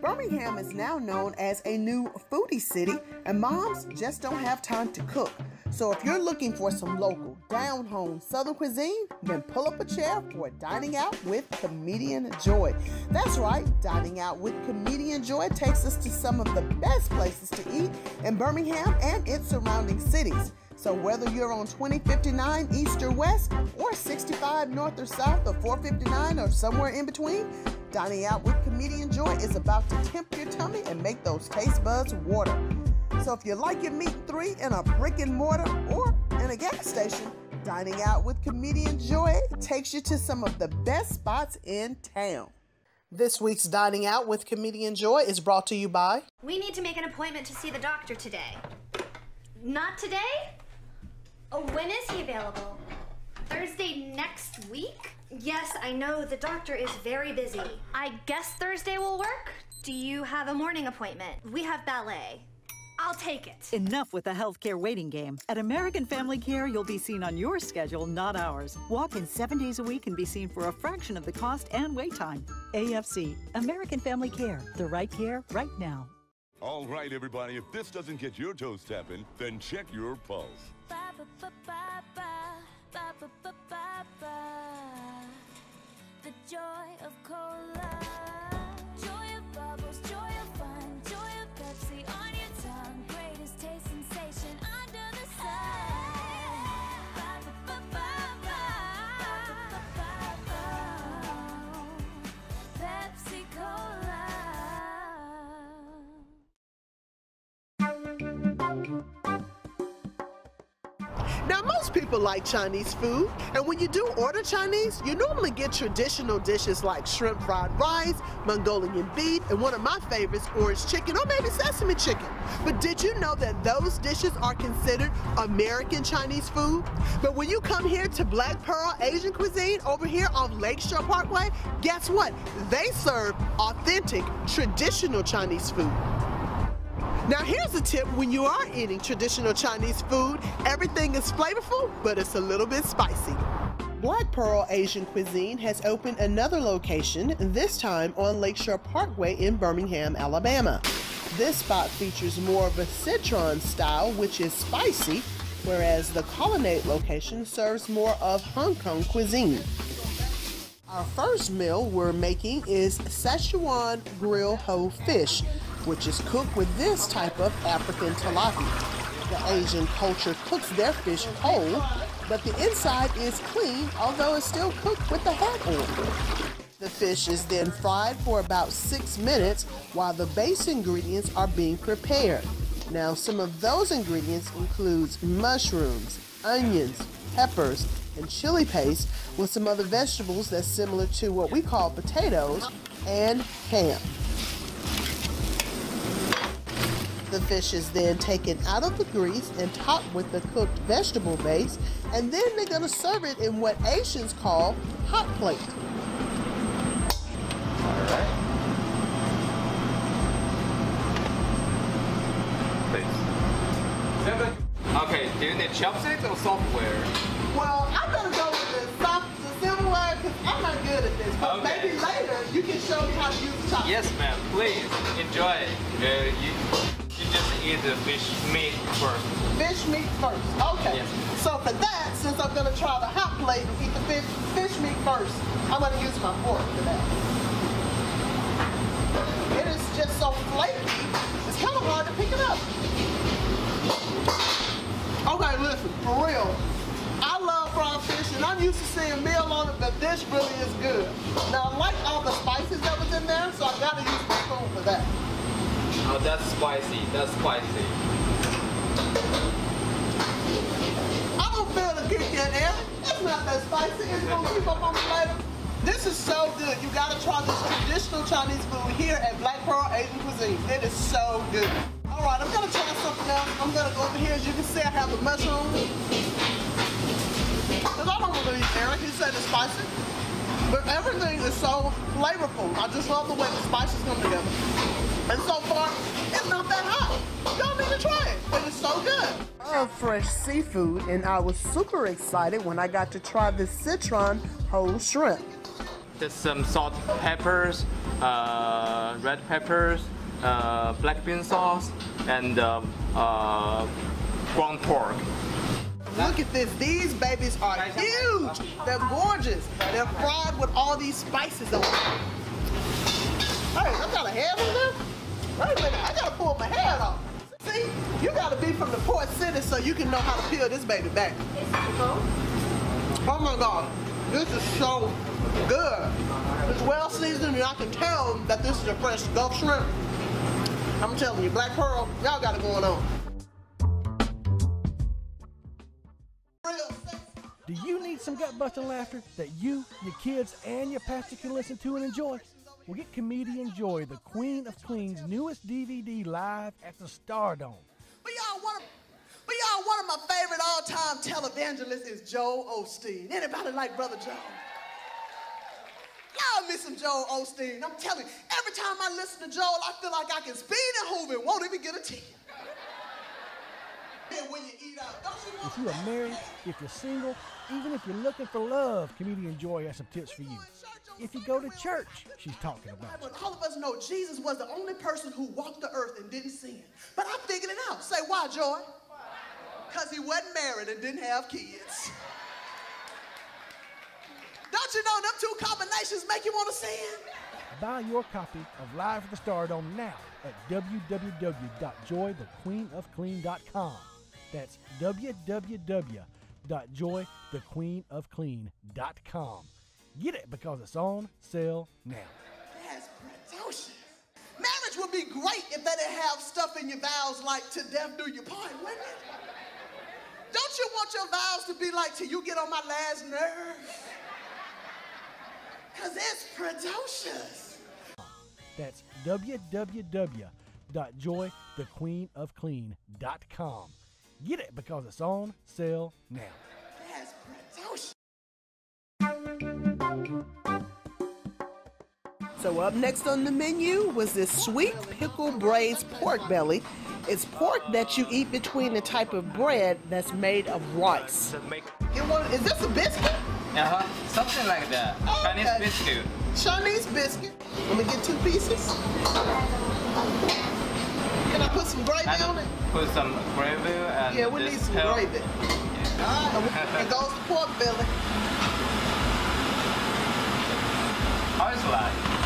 Birmingham is now known as a new foodie city, and moms just don't have time to cook. So if you're looking for some local, down home Southern cuisine, then pull up a chair for Dining Out with Comedian Joy. That's right, Dining Out with Comedian Joy takes us to some of the best places to eat in Birmingham and its surrounding cities. So whether you're on 2059 East or West, or 65 North or South, or 459 or somewhere in between, Dining Out with Comedian Joy is about to tempt your tummy and make those taste buds water. So if you like your meat three in a brick and mortar or in a gas station, Dining Out with Comedian Joy takes you to some of the best spots in town. This week's Dining Out with Comedian Joy is brought to you by. We need to make an appointment to see the doctor today. Not today? Oh, when is he available? Thursday next week? Yes, I know the doctor is very busy. I guess Thursday will work? Do you have a morning appointment? We have ballet. I'll take it. Enough with the healthcare waiting game. At American Family Care, you'll be seen on your schedule, not ours. Walk in seven days a week and be seen for a fraction of the cost and wait time. AFC, American Family Care. The right care right now. All right, everybody, if this doesn't get your toes tapping, then check your pulse. The joy of cola. People like Chinese food, and when you do order Chinese, you normally get traditional dishes like shrimp fried rice, Mongolian beef, and one of my favorites, orange chicken, or maybe sesame chicken. But did you know that those dishes are considered American Chinese food? But when you come here to Black Pearl Asian cuisine over here on Lakeshore Parkway, guess what? They serve authentic, traditional Chinese food. Now, here's a tip when you are eating traditional Chinese food everything is flavorful, but it's a little bit spicy. Black Pearl Asian Cuisine has opened another location, this time on Lakeshore Parkway in Birmingham, Alabama. This spot features more of a Szechuan style, which is spicy, whereas the Colonnade location serves more of Hong Kong cuisine. Our first meal we're making is Szechuan grilled whole fish, which is cooked with this type of African tilapia. The Asian culture cooks their fish whole, but the inside is clean, although it's still cooked with the head on. The fish is then fried for about six minutes while the base ingredients are being prepared. Now, some of those ingredients includes mushrooms, onions, peppers, and chili paste with some other vegetables that's similar to what we call potatoes and ham. The fish is then taken out of the grease and topped with the cooked vegetable base, and then they're going to serve it in what Asians call hot plate. Please. Okay, do you need chopsticks or software? Well, I'm going to go with the soft, the silverware because I'm not good at this. But Okay. maybe later you can show me how to use chopsticks. Yes, ma'am. Please enjoy. Uh, you, you just eat the fish meat first. Fish meat first. Okay. Yes. So for that, since I'm gonna try the hot plate and eat the fish fish meat first, I'm gonna use my fork for that. It is just so flaky. It's kind of hard to pick it up. Okay, listen, for real. I love fried fish, and I'm used to seeing meal on it, but this really is good. Now, I like all the spices that was in there, so I gotta use my spoon for that. Oh, that's spicy. That's spicy. I don't feel the kick there. It's not that spicy. It's gonna keep up on. This is so good. You gotta try this traditional Chinese food here at Black Pearl Asian Cuisine. It is so good. All right, I'm gonna try something else. I'm gonna go over here. As you can see, I have the mushroom. Cause I don't really Eric. He said it's spicy. But everything is so flavorful. I just love the way the spices come together. And so far, it's not that hot. Y'all need to try it. It is so good. I love fresh seafood, and I was super excited when I got to try this Szechuan whole shrimp. Just some salt, peppers, uh, red peppers, uh, black bean sauce, and um, uh, ground pork. Look at this. These babies are huge. They're gorgeous. They're fried with all these spices on them. Hey, I got a head on them? Wait a minute. I gotta pull my head off. See, you gotta be from the port city so you can know how to peel this baby back. Oh my God. This is so good. It's well seasoned and I can tell that this is a fresh Gulf shrimp. I'm telling you, Black Pearl, y'all got it going on. Do you need some gut busting laughter that you, your kids, and your pastor can listen to and enjoy? Well, get comedian Joy, the Queen of Clean's newest DVD live at the Stardome. But y'all, one of, but y'all, one of my favorite all-time televangelists is Joel Osteen. Anybody like Brother Joel? Love me some Joel Osteen. I'm telling you, every time I listen to Joel, I feel like I can speed and hoove and won't even get a tear. And when you eat out, don't you want If you are married, if you're single, even if you're looking for love, comedian Joy has some tips for you. If you go to church, she's talking about. But all of us know Jesus was the only person who walked the earth and didn't sin. But I figured it out. Say, why, Joy? Because he wasn't married and didn't have kids. Don't you know them two combinations make you want to sin? Buy your copy of Live at the Stardome now at www.joythequeenofclean.com. That's www.joythequeenofclean.com. Get it because it's on sale now. That's pretentious. Marriage would be great if they didn't have stuff in your vows like to death do you part, wouldn't it? Don't you want your vows to be like till you get on my last nerve? Because it's pretentious. That's www.joythequeenofclean.com. Get it because it's on sale now. So up next on the menu was this sweet pickle braised pork belly. It's pork that you eat between the type of bread that's made of rice. Just make It was, is this a biscuit? uh-huh, something like that. Chinese Okay. biscuit. Chinese biscuit. Let me get two pieces. Can I put some gravy And on it? put some gravy and Yeah, we need some help. gravy. All right, it goes the pork belly. How is like?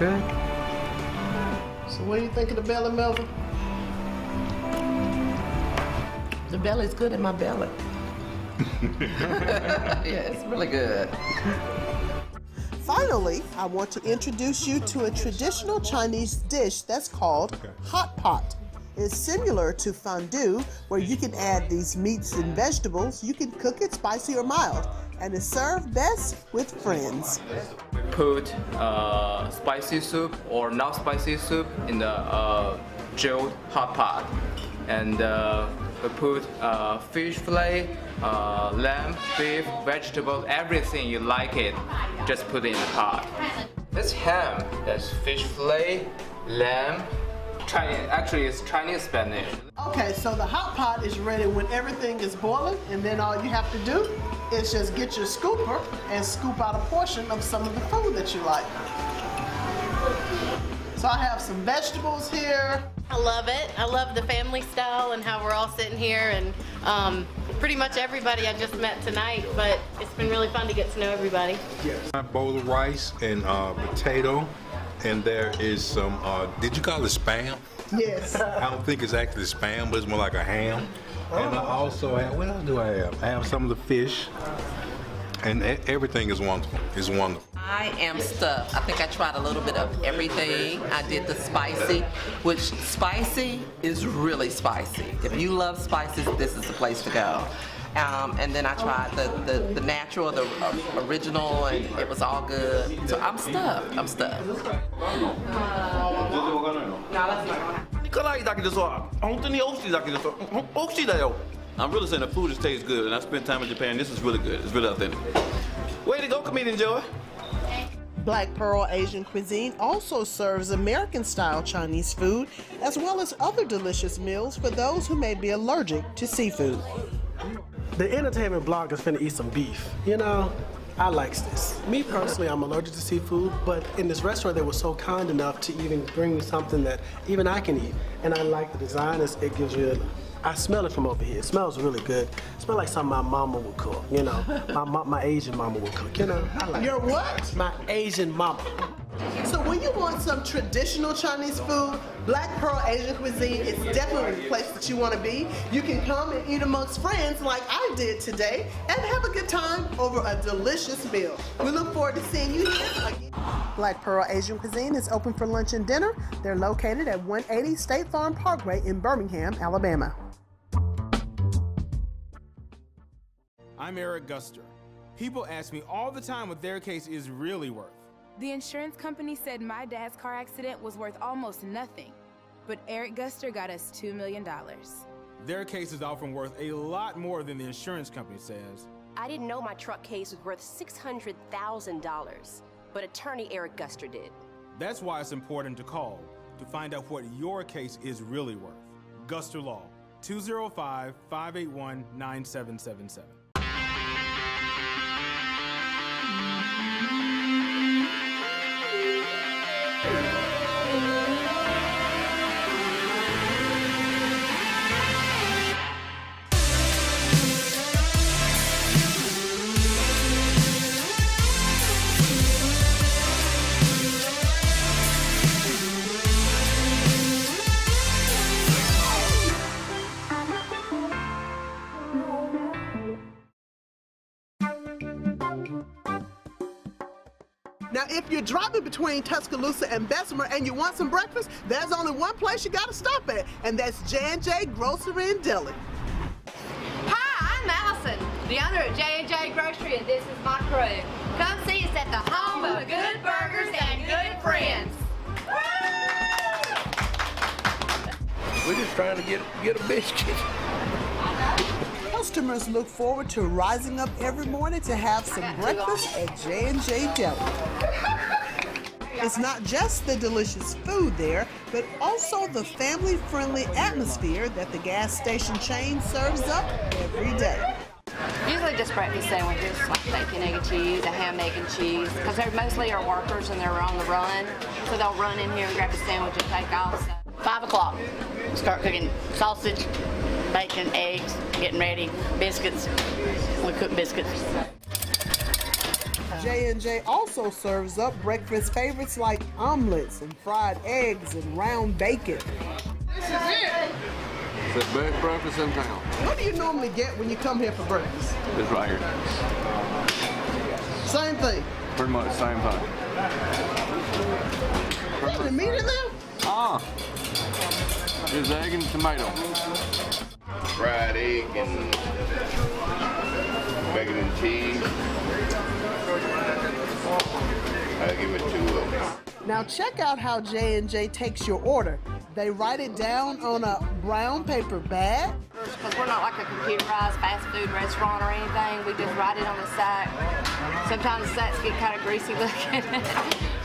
It's good. So what do you think of the belly, Melvin? The belly's good in my belly. yeah, it's really good. Finally, I want to introduce you to a traditional Chinese dish that's called hot pot. It's similar to fondue, where you can add these meats and vegetables. You can cook it spicy or mild, and it's served best with friends. Put uh, spicy soup or not spicy soup in the uh, chilled hot pot, and uh, we put uh, fish fillet, uh, lamb, beef, vegetable, everything you like it. Just put it in the pot. It's ham. That's fish fillet, lamb. Chinese, actually, it's Chinese Spanish. Okay, so the hot pot is ready when everything is boiling, and then all you have to do is just get your scooper and scoop out a portion of some of the food that you like. So I have some vegetables here. I love it. I love the family style and how we're all sitting here and um, pretty much everybody I just met tonight, but it's been really fun to get to know everybody. Yes. A bowl of rice and uh, potato, and there is some. Uh, did you call it spam? Yes. I don't think it's actually spam, but it's more like a ham. And I also have. What else do I have? I have some of the fish, and everything is wonderful. It's wonderful. I am stuffed. I think I tried a little bit of everything. I did the spicy, which spicy is really spicy. If you love spices, this is the place to go. Um, and then I tried the, the, the natural, the uh, original, and it was all good. So I'm stuffed. I'm stuffed. 辛いだけでさ、本当に美味しいだけでさ、ほん美味しいだよ。I'm really saying the food just tastes good, and I spent time in Japan. This is really good. It's really authentic. Way to go, comedian Joy. Black Pearl Asian Cuisine also serves American style Chinese food as well as other delicious meals for those who may be allergic to seafood. The entertainment blog is finna eat some beef. You know, I likes this. Me personally, I'm allergic to seafood, but in this restaurant, they were so kind enough to even bring me something that even I can eat. And I like the design. It's, it gives you, a, I smell it from over here. It smells really good. It smells like something my mama would cook, you know. my, my, my Asian mama would cook, you know. I like Your it. what? My Asian mama. So you want some traditional Chinese food, Black Pearl Asian Cuisine is definitely the place that you want to be. You can come and eat amongst friends like I did today and have a good time over a delicious meal. We look forward to seeing you here again. Black Pearl Asian Cuisine is open for lunch and dinner. They're located at 180 State Farm Parkway in Birmingham, Alabama. I'm Eric Guster. People ask me all the time what their case is really worth. The insurance company said my dad's car accident was worth almost nothing, but Eric Guster got us $2 million. Their case is often worth a lot more than the insurance company says. I didn't know my truck case was worth $600,000, but attorney Eric Guster did. That's why it's important to call to find out what your case is really worth. Guster Law, 205 581 9777. If between Tuscaloosa and Bessemer and you want some breakfast, there's only one place you gotta stop at, and that's J&J Grocery and Deli. Hi, I'm Allison, the owner of J&J Grocery, and this is my crew. Come see us at the home of good burgers and good friends. We're just trying to get get a biscuit. Customers look forward to rising up every morning to have some breakfast at J&J Deli. It's not just the delicious food there, but also the family-friendly atmosphere that the gas station chain serves up every day. Usually just breakfast sandwiches, like bacon, egg, and cheese, a ham, egg, and cheese, because they're mostly our workers and they're on the run, so they'll run in here and grab a sandwich and take off. So. Five o'clock. Start cooking sausage, bacon, eggs, getting ready, biscuits. We cook biscuits. J&J also serves up breakfast favorites like omelets and fried eggs and round bacon. This is it. It's the best breakfast in town. What do you normally get when you come here for breakfast? It's right here. Same thing. Pretty much same thing. Is the meat in there? Ah. It's egg and tomato. fried egg and bacon and cheese. I give it two of. Now check out how J&J takes your order. They write it down on a brown paper bag. Because we're not like a computerized fast food restaurant or anything. We just write it on the sack. Sometimes the sacks get kind of greasy looking.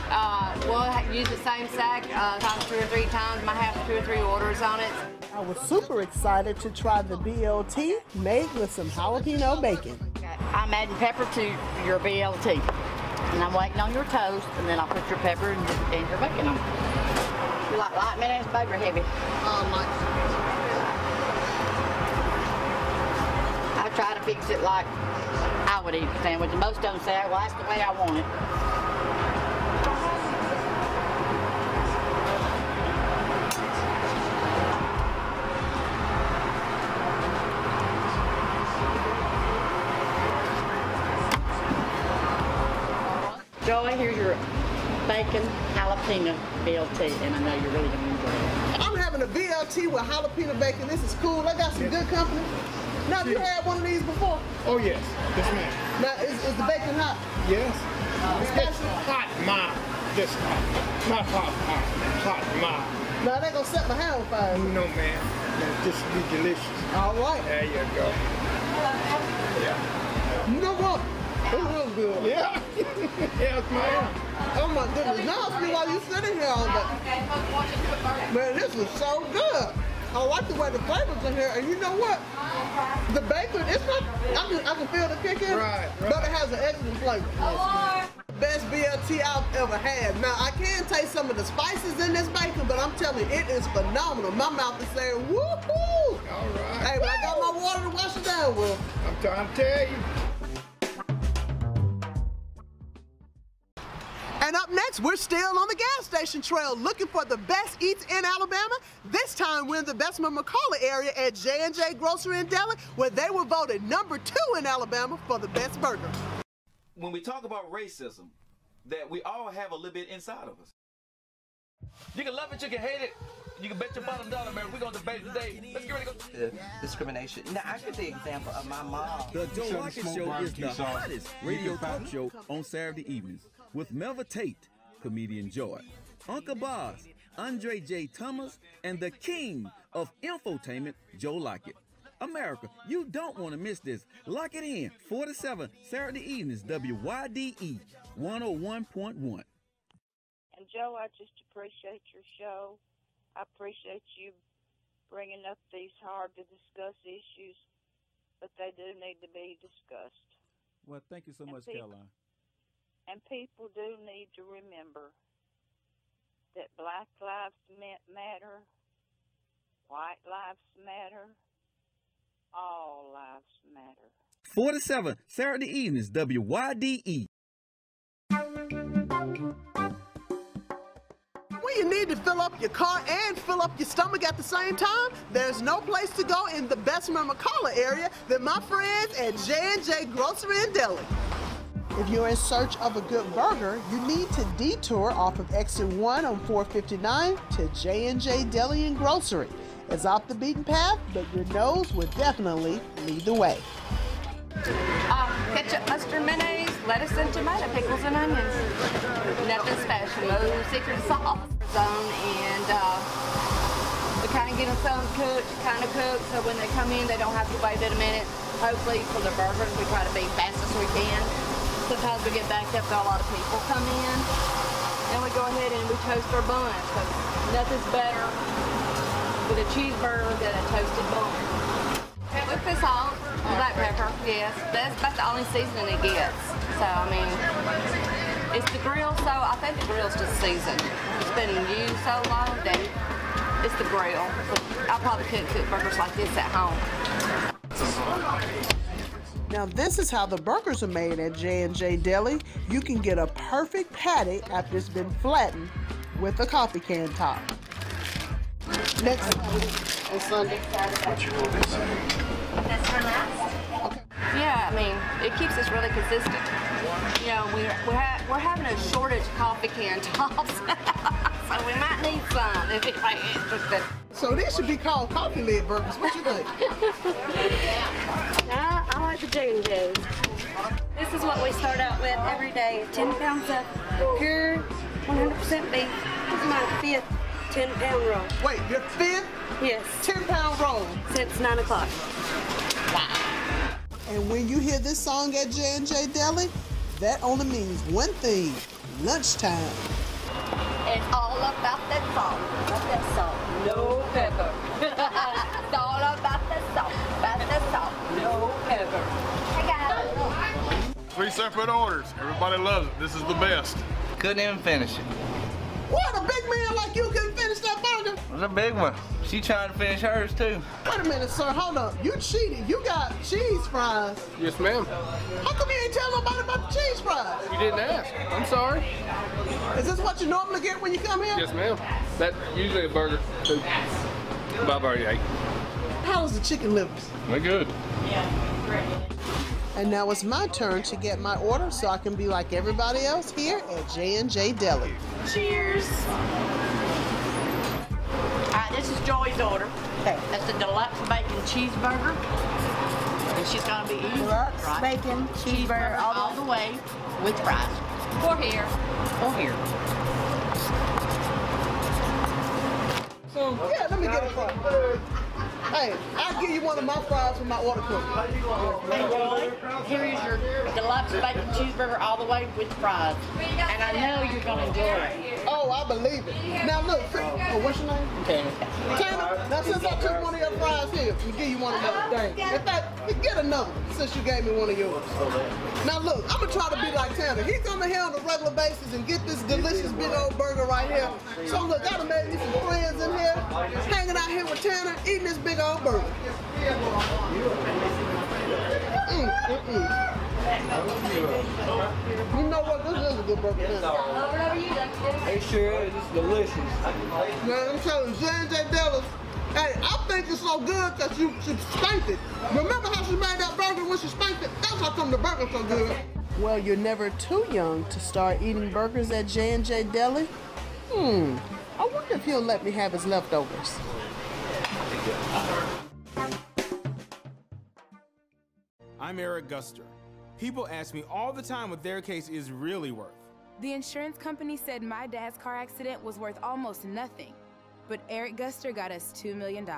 uh, we'll use the same sack uh, times two or three times. Might have two or three orders on it. I was super excited to try the BLT made with some jalapeno bacon. I'm adding pepper to your BLT. And I'm waiting on your toast, and then I'll put your pepper and, and your bacon on. You like light mayonnaise, baby, or heavy? Um, I try to fix it like I would eat a sandwich. And most of them say, well, that's the way I want it. Bacon jalapeno BLT, and I know you're really going to enjoy it. I'm having a BLT with jalapeno bacon. This is cool. I got some good company. Now, have you had one of these before? Oh, yes. Yes, ma'am. Now, is, is the bacon hot? Yes. Uh, it's just hot, mild. Just hot. Not hot, hot. Hot, mild. Now, they gonna set my hand on fire. No, ma'am. No, This will be delicious. All right. There you go. Yeah. You know what? It real good. Yeah. yes, ma'am. Oh my goodness. Now I see why you sitting here all day. Man, this is so good. I like the way the flavors in here, and you know what? The bacon, it's not, I can, I can feel the kick in, Right, but it has an excellent flavor. Best BLT I've ever had. Now, I can taste some of the spices in this bacon, but I'm telling you, it is phenomenal. My mouth is saying, woohoo! All right. Hey, but I got my water to wash it down with. I'm trying to tell you. And up next, we're still on the gas station trail looking for the best eats in Alabama. This time, we're in the Bessemer McCalla area at J&J Grocery and Deli, where they were voted number two in Alabama for the best burger. When we talk about racism, that we all have a little bit inside of us. You can love it, you can hate it. You can bet your bottom dollar, man. We're gonna debate today. Let's get ready to go. the discrimination. Now, I give the example of my mom. The Joe Lockett Show is the hottest radio talk show on Saturday evenings with Melva Tate, comedian Joy, Uncle Boz, Andre J. Thomas, and the king of infotainment, Joe Lockett. America, you don't want to miss this. Lock it in. 4 to 7, Saturday evenings, WYDE 101.1. And Joe, I just appreciate your show. I appreciate you bringing up these hard to discuss issues, but they do need to be discussed. Well, thank you so And much, people- Caroline. And people do need to remember that black lives matter, white lives matter, all lives matter. 47 Saturday evenings, WYDE. When you need to fill up your car and fill up your stomach at the same time, there's no place to go in the Bessemer McCalla area than my friends at J&J Grocery and Deli. If you're in search of a good burger, you need to detour off of exit 1 on 459 to J&J Deli and Grocery. It's off the beaten path, but your nose will definitely lead the way. Uh, ketchup, mustard, mayonnaise, lettuce and tomato, pickles and onions. Nothing special, no secret sauce. Zone and uh, we kind of get them some cooked, kind of cooked, so when they come in, they don't have to wait but a minute. Hopefully for the burgers, we try to be fast as we can. Sometimes we get backed up, got a lot of people come in, and we go ahead and we toast our buns. Because nothing's better with a cheeseburger than a toasted bun. With the salt, black pepper, yes. That's about the only seasoning it gets. So, I mean, it's the grill, so I think the grill's just seasoned. It's been used so long that it's the grill. I probably couldn't cook burgers like this at home. Now this is how the burgers are made at J&J Deli. You can get a perfect patty after it's been flattened with a coffee can top. Next on Sunday. Yeah, I mean, it keeps us really consistent. You know, we're, we're, ha- we're having a shortage of coffee can tops, so we might need some if anybody's interested. So these should be called coffee lid burgers. What you think? I, I like the J&J's. This is what we start out with every day. 10 pounds of pure 100% beef. This is my fifth 10 pound roll. Wait, your fifth? Yes. 10 pound roll? Since 9 o'clock. And when you hear this song at J&J Deli, that only means one thing, lunchtime. It's all about that salt. About that salt. No pepper. it's all about that salt. About that salt. No pepper. Hey guys. Three separate orders. Everybody loves it. This is the best. Couldn't even finish it. What, a big man like you couldn't finish that burger? It was a big one. She trying to finish hers too. Wait a minute, sir, hold up. You cheated. You got cheese fries. Yes, ma'am. How come you ain't tell nobody about the cheese fries? You didn't ask. I'm sorry. Is this what you normally get when you come here? Yes, ma'am. That's usually a burger. Too. About burger eight. How's the chicken livers? They're good. Yeah. great. And now it's my turn to get my order so I can be like everybody else here at J&J Deli. Cheers. Joy's order. Okay. That's the deluxe bacon cheeseburger. And she's gonna be eating Deluxe, right? bacon, cheeseburger, all the all the way with fries. Or here. Or here. So yeah, let me get a fry. Hey, I'll give you one of my fries for my order cook. Hey, Joy, here is your deluxe bacon cheeseburger all the way with fries. And I know you're gonna enjoy it. Oh, I believe it. Now look, oh, what's your name? Tanner. Tanner, now since I took one of your fries here, we give you one of those things. In fact, get another since you gave me one of yours. Now look, I'm gonna try to be like Tanner. He's on the here on a regular basis and get this delicious big old burger right here. So look, I done made me some friends in here, hanging out here with Tanner, eating this big old burger. Mm, mm, mm. You know what? This is a good burger. isn't it? It sure is. It's delicious. Man, I'm telling you, J&J Della's, hey, I think it's so good that you, she spanked it. Remember how she made that burger when she spanked it? That's how come the burger's so good. Well, you're never too young to start eating burgers at J&J Deli. Hmm, I wonder if he'll let me have his leftovers. I'm Eric Guster. People ask me all the time what their case is really worth. The insurance company said my dad's car accident was worth almost nothing, but Eric Guster got us $2 million.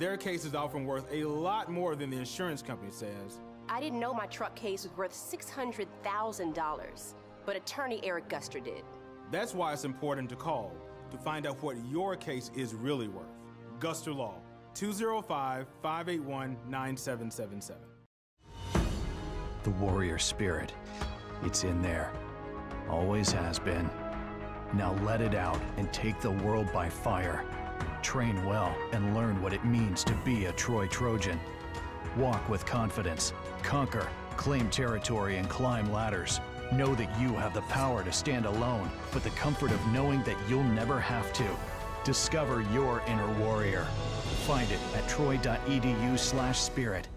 Their case is often worth a lot more than the insurance company says. I didn't know my truck case was worth $600,000, but attorney Eric Guster did. That's why it's important to call to find out what your case is really worth. Guster Law, 205 581 9777. The warrior spirit. It's in there. Always has been. Now let it out and take the world by fire. Train well and learn what it means to be a Troy Trojan. Walk with confidence, conquer, claim territory, and climb ladders. Know that you have the power to stand alone, but the comfort of knowing that you'll never have to. Discover your inner warrior. Find it at troy.edu/spirit. When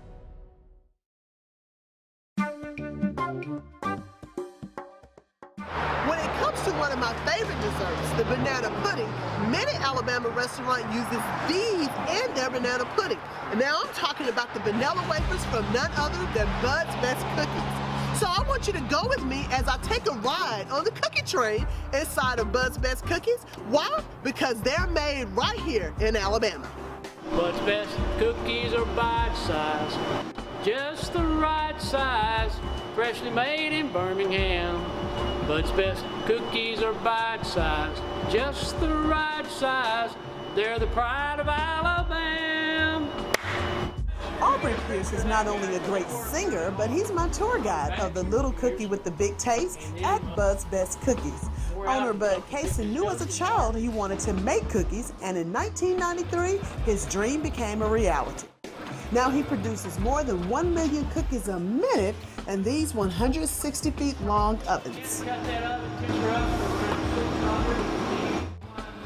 favorite desserts, the banana pudding, many Alabama restaurants uses these in their banana pudding. And now I'm talking about the vanilla wafers from none other than Bud's Best Cookies. So I want you to go with me as I take a ride on the cookie train inside of Bud's Best Cookies. Why? Because they're made right here in Alabama. Bud's best cookies are bite size, just the right size, freshly made in Birmingham. Bud's best cookies are bite-sized, just the right size. They're the pride of Alabama. Aubrey Pierce is not only a great singer, but he's my tour guide of the Little Cookie with the Big Taste at Bud's Best Cookies. Owner Bud Kaysen knew as a child he wanted to make cookies, and in 1993, his dream became a reality. Now he produces more than 1 million cookies a minute in these 160 feet long ovens.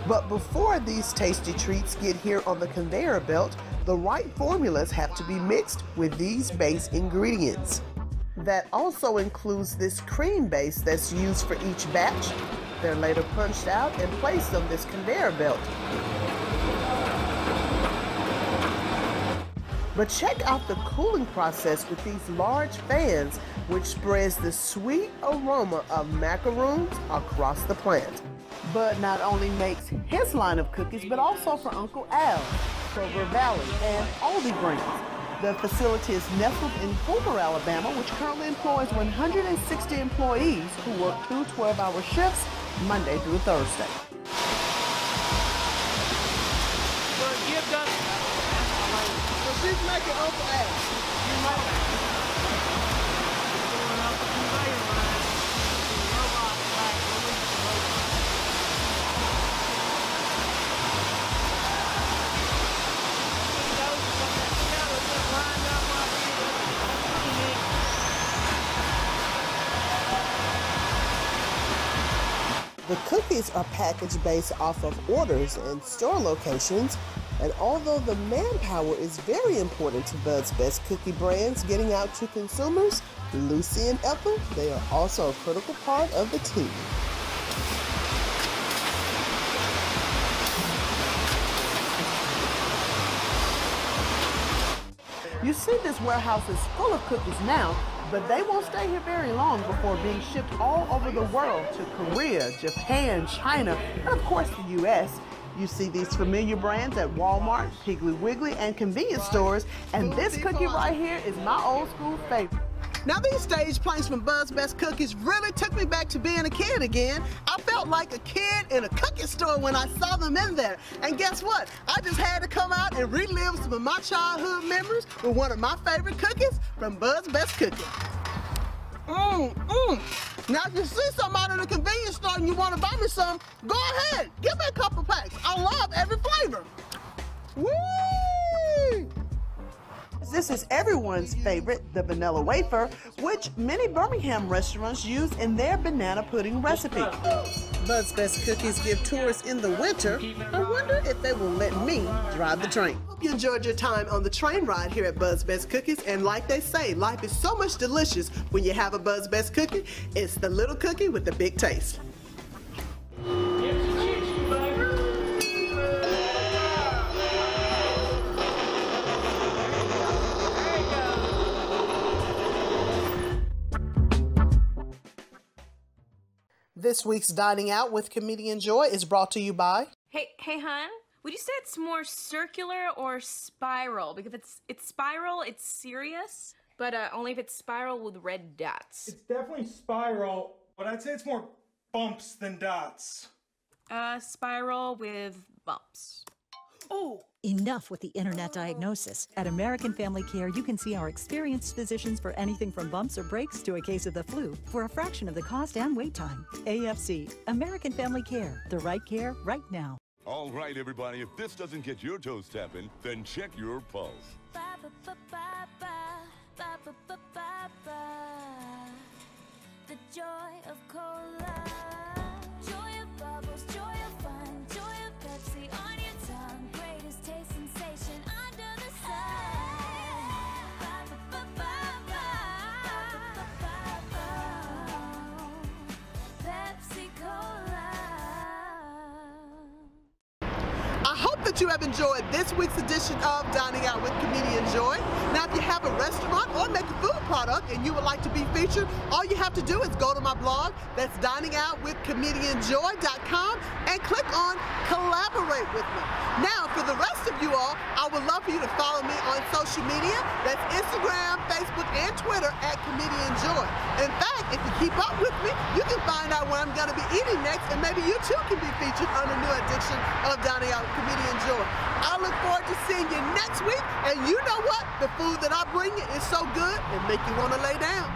But before these tasty treats get here on the conveyor belt, the right formulas have to be mixed with these base ingredients. That also includes this cream base that's used for each batch. They're later punched out and placed on this conveyor belt. But check out the cooling process with these large fans, which spreads the sweet aroma of macaroons across the plant. Bud not only makes his line of cookies, but also for Uncle Al, Kroger Valley, and Aldi brands. The facility is nestled in Hoover, Alabama, which currently employs 160 employees who work two 12-hour shifts Monday through Thursday. Making Uncle Al. The cookies are packaged based off of orders and store locations, and although the manpower is very important to Bud's Best Cookie brands getting out to consumers, Lucy and Ethel, they are also a critical part of the team. You see this warehouse is full of cookies now, but they won't stay here very long before being shipped all over the world to Korea, Japan, China, and of course the US. You see these familiar brands at Walmart, Piggly Wiggly, and convenience stores, and this cookie right here is my old school favorite. Now these stage plays from Bud's Best Cookies really took me back to being a kid again. I felt like a kid in a cookie store when I saw them in there. And guess what? I just had to come out and relive some of my childhood memories with one of my favorite cookies from Bud's Best Cookies. Mmm, mmm. Now if you see somebody in a convenience store and you want to buy me some, go ahead. Give me a couple packs. I love every flavor. Woo! This is everyone's favorite, the vanilla wafer, which many Birmingham restaurants use in their banana pudding recipe. Bud's Best Cookies give tours in the winter. I wonder if they will let me drive the train. Hope you enjoyed your time on the train ride here at Bud's Best Cookies. And like they say, life is so much delicious when you have a Bud's Best cookie. It's the little cookie with the big taste. This week's Dining Out with Comedian Joy is brought to you by. Hey, hey, hon. Would you say it's more circular or spiral? Because if it's it's spiral, it's serious, but uh, only if it's spiral with red dots. It's definitely spiral, but I'd say it's more bumps than dots. Uh, spiral with bumps. Oh. Enough with the internet diagnosis. At American Family Care, you can see our experienced physicians for anything from bumps or breaks to a case of the flu for a fraction of the cost and wait time. AFC, American Family Care, the right care right now. All right, everybody, if this doesn't get your toes tapping, then check your pulse. The joy of cola. Joy of bubbles, you have enjoyed this week's edition of Dining Out with Comedian Joy. Now, if you have a restaurant or make a food product and you would like to be featured, all you have to do is go to my blog. That's diningoutwithcomedianjoy.com and click on Collaborate with me. Now, for the rest of you all, I would love for you to follow me on social media. That's Instagram, Facebook, and Twitter at Comedian Joy. In fact, if you keep up with me, you can find out where I'm going to be eating next, and maybe you too can be featured on a new edition of with Comedian Joy. I look forward to seeing you next week, and you know what? The food that I bring you is so good, it make you want to lay down.